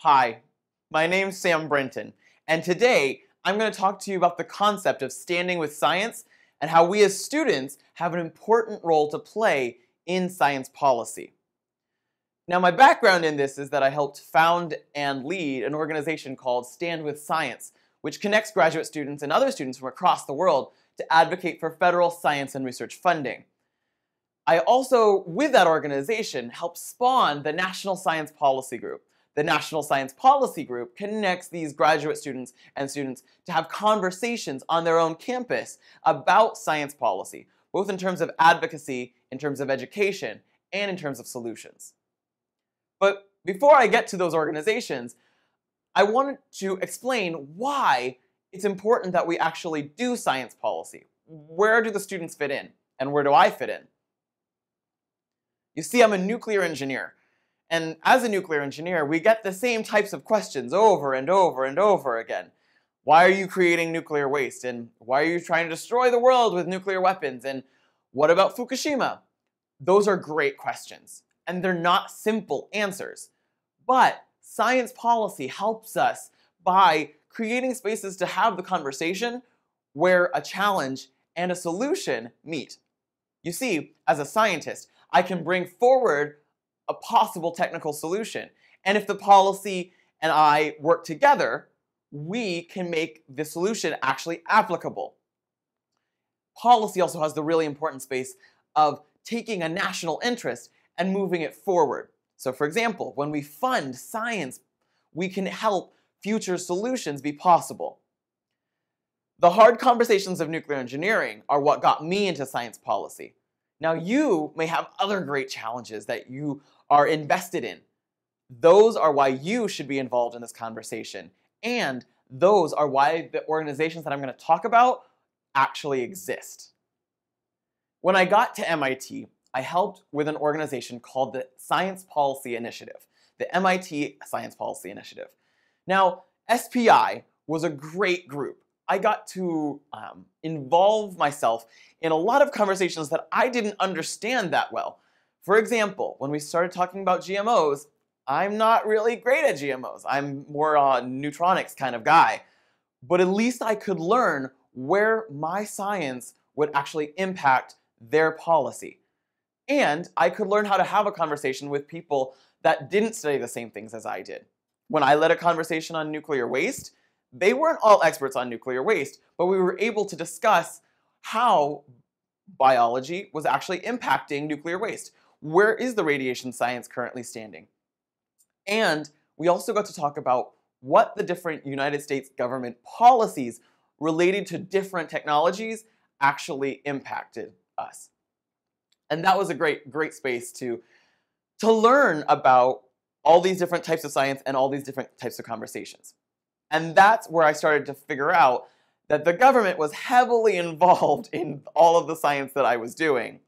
Hi, my name's Sam Brinton, and today I'm going to talk to you about the concept of standing with science and how we as students have an important role to play in science policy. Now, my background in this is that I helped found and lead an organization called Stand with Science, which connects graduate students and other students from across the world to advocate for federal science and research funding. I also, with that organization, helped spawn the National Science Policy Group. The National Science Policy Group connects these graduate students and students to have conversations on their own campus about science policy, both in terms of advocacy, in terms of education, and in terms of solutions. But before I get to those organizations, I wanted to explain why it's important that we actually do science policy. Where do the students fit in? And where do I fit in? You see, I'm a nuclear engineer. And as a nuclear engineer, we get the same types of questions over and over and over again. Why are you creating nuclear waste? And why are you trying to destroy the world with nuclear weapons? And what about Fukushima? Those are great questions. And they're not simple answers. But science policy helps us by creating spaces to have the conversation where a challenge and a solution meet. You see, as a scientist, I can bring forward a possible technical solution. And if the policy and I work together, we can make the solution actually applicable. Policy also has the really important space of taking a national interest and moving it forward. So for example, when we fund science, we can help future solutions be possible. The hard conversations of nuclear engineering are what got me into science policy. Now, you may have other great challenges that you are invested in. Those are why you should be involved in this conversation. And those are why the organizations that I'm going to talk about actually exist. When I got to MIT, I helped with an organization called the Science Policy Initiative, the MIT Science Policy Initiative. Now, SPI was a great group. I got to um, involve myself in a lot of conversations that I didn't understand that well. For example, when we started talking about GMOs, I'm not really great at GMOs. I'm more a neutronics kind of guy. But at least I could learn where my science would actually impact their policy. And I could learn how to have a conversation with people that didn't study the same things as I did. When I led a conversation on nuclear waste, they weren't all experts on nuclear waste, but we were able to discuss how biology was actually impacting nuclear waste. Where is the radiation science currently standing? And we also got to talk about what the different United States government policies related to different technologies actually impacted us. And that was a great, great space to, to learn about all these different types of science and all these different types of conversations. And that's where I started to figure out that the government was heavily involved in all of the science that I was doing.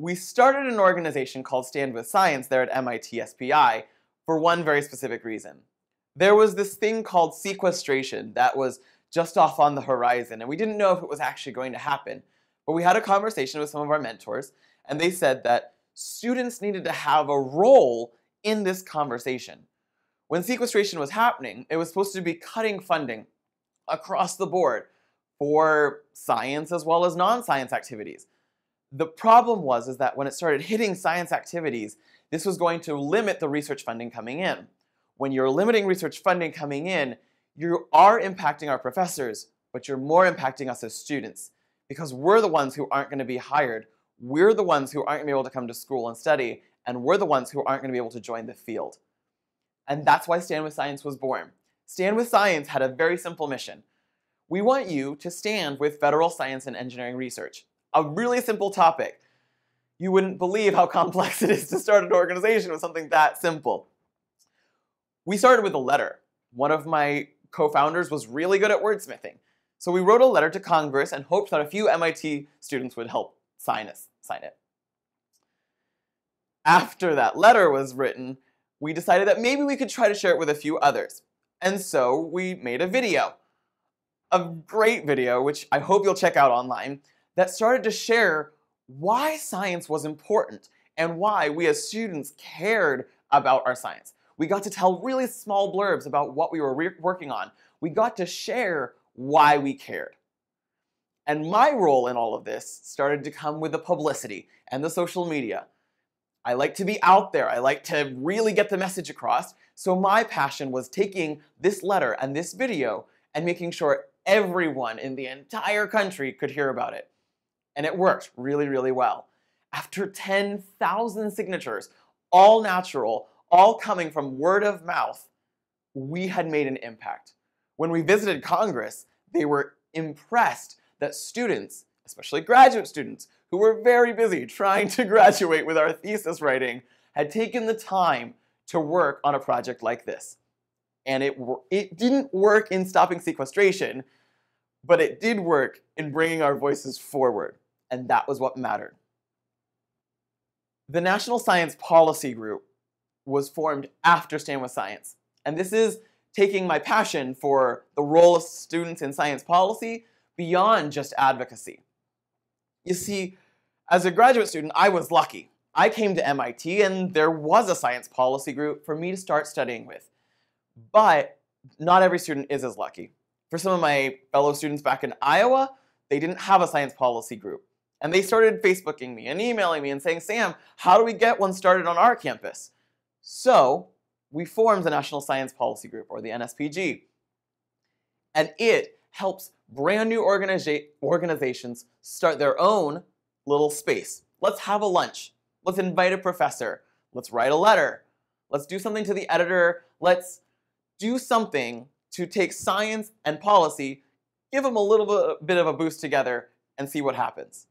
We started an organization called Stand With Science there at MIT SPI for one very specific reason. There was this thing called sequestration that was just off on the horizon, and we didn't know if it was actually going to happen. But we had a conversation with some of our mentors, and they said that students needed to have a role in this conversation. When sequestration was happening, it was supposed to be cutting funding across the board for science as well as non-science activities. The problem was is that when it started hitting science activities, this was going to limit the research funding coming in. When you're limiting research funding coming in, you are impacting our professors, but you're more impacting us as students because we're the ones who aren't going to be hired. We're the ones who aren't going to be able to come to school and study, and we're the ones who aren't going to be able to join the field. And that's why Stand With Science was born. Stand With Science had a very simple mission. We want you to stand with federal science and engineering research. A really simple topic. You wouldn't believe how complex it is to start an organization with something that simple. We started with a letter. One of my co-founders was really good at wordsmithing. So we wrote a letter to Congress and hoped that a few MIT students would help sign, us, sign it. After that letter was written, we decided that maybe we could try to share it with a few others. And so we made a video. A great video, which I hope you'll check out online, that started to share why science was important and why we as students cared about our science. We got to tell really small blurbs about what we were working on. We got to share why we cared. And my role in all of this started to come with the publicity and the social media. I like to be out there. I like to really get the message across. So my passion was taking this letter and this video and making sure everyone in the entire country could hear about it. And it worked really, really well. After 10,000 signatures, all natural, all coming from word of mouth, we had made an impact. When we visited Congress, they were impressed that students, especially graduate students, who were very busy trying to graduate with our thesis writing, had taken the time to work on a project like this. And it, it didn't work in stopping sequestration, but it did work in bringing our voices forward. And that was what mattered. The National Science Policy Group was formed after Stand with Science. And this is taking my passion for the role of students in science policy beyond just advocacy. You see, as a graduate student, I was lucky. I came to MIT and there was a science policy group for me to start studying with. But not every student is as lucky. For some of my fellow students back in Iowa, they didn't have a science policy group. And they started Facebooking me and emailing me and saying, Sam, how do we get one started on our campus? So we formed the National Science Policy Group, or the NSPG. And it helps brand new organiza organizations start their own little space. Let's have a lunch. Let's invite a professor. Let's write a letter. Let's do something to the editor. Let's do something to take science and policy, give them a little bit of a boost together, and see what happens.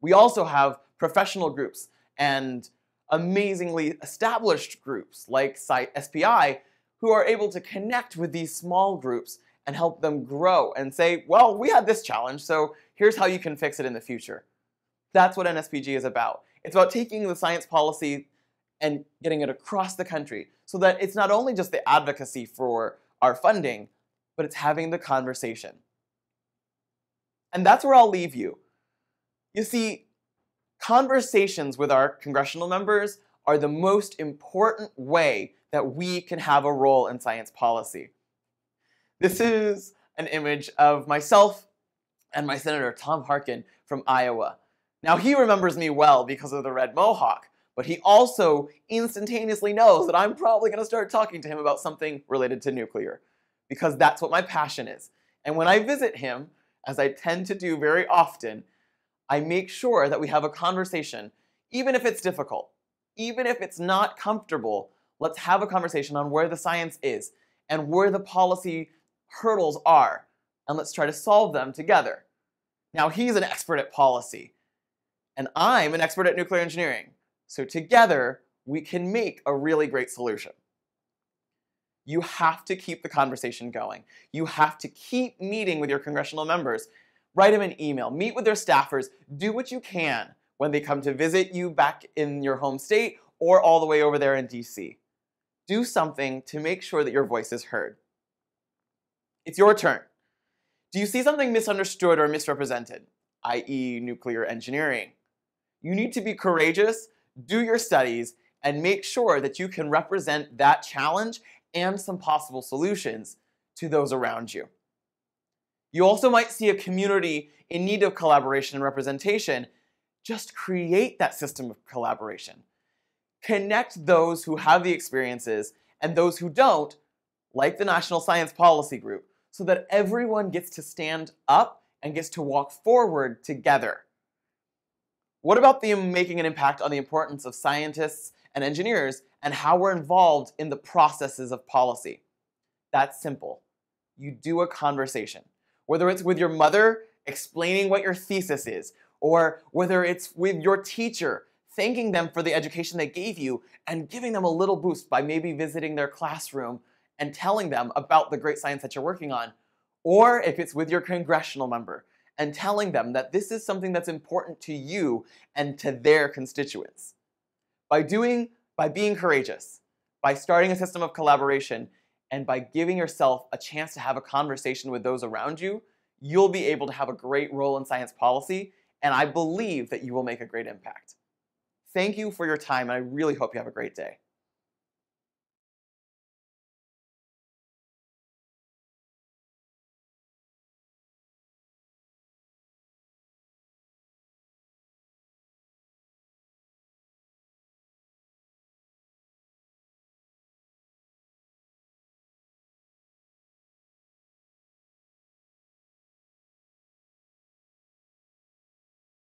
We also have professional groups and amazingly established groups like SPI who are able to connect with these small groups and help them grow and say, well, we had this challenge, so here's how you can fix it in the future. That's what NSPG is about. It's about taking the science policy and getting it across the country so that it's not only just the advocacy for our funding, but it's having the conversation. And that's where I'll leave you. You see, conversations with our congressional members are the most important way that we can have a role in science policy. This is an image of myself and my Senator Tom Harkin from Iowa. Now he remembers me well because of the red mohawk, but he also instantaneously knows that I'm probably going to start talking to him about something related to nuclear because that's what my passion is. And when I visit him, as I tend to do very often, I make sure that we have a conversation, even if it's difficult, even if it's not comfortable, let's have a conversation on where the science is and where the policy hurdles are, and let's try to solve them together. Now, he's an expert at policy, and I'm an expert at nuclear engineering. So together, we can make a really great solution. You have to keep the conversation going. You have to keep meeting with your congressional members. Write them an email, meet with their staffers, do what you can when they come to visit you back in your home state or all the way over there in DC. Do something to make sure that your voice is heard. It's your turn. Do you see something misunderstood or misrepresented, i.e., nuclear engineering? You need to be courageous, do your studies, and make sure that you can represent that challenge and some possible solutions to those around you. You also might see a community in need of collaboration and representation. Just create that system of collaboration. Connect those who have the experiences and those who don't, like the National Science Policy Group, so that everyone gets to stand up and gets to walk forward together. What about the making an impact on the importance of scientists and engineers and how we're involved in the processes of policy? That's simple. You do a conversation. Whether it's with your mother explaining what your thesis is, or whether it's with your teacher thanking them for the education they gave you and giving them a little boost by maybe visiting their classroom and telling them about the great science that you're working on. Or if it's with your congressional member and telling them that this is something that's important to you and to their constituents. By doing, by being courageous, by starting a system of collaboration, and by giving yourself a chance to have a conversation with those around you, you'll be able to have a great role in science policy, and I believe that you will make a great impact. Thank you for your time, and I really hope you have a great day.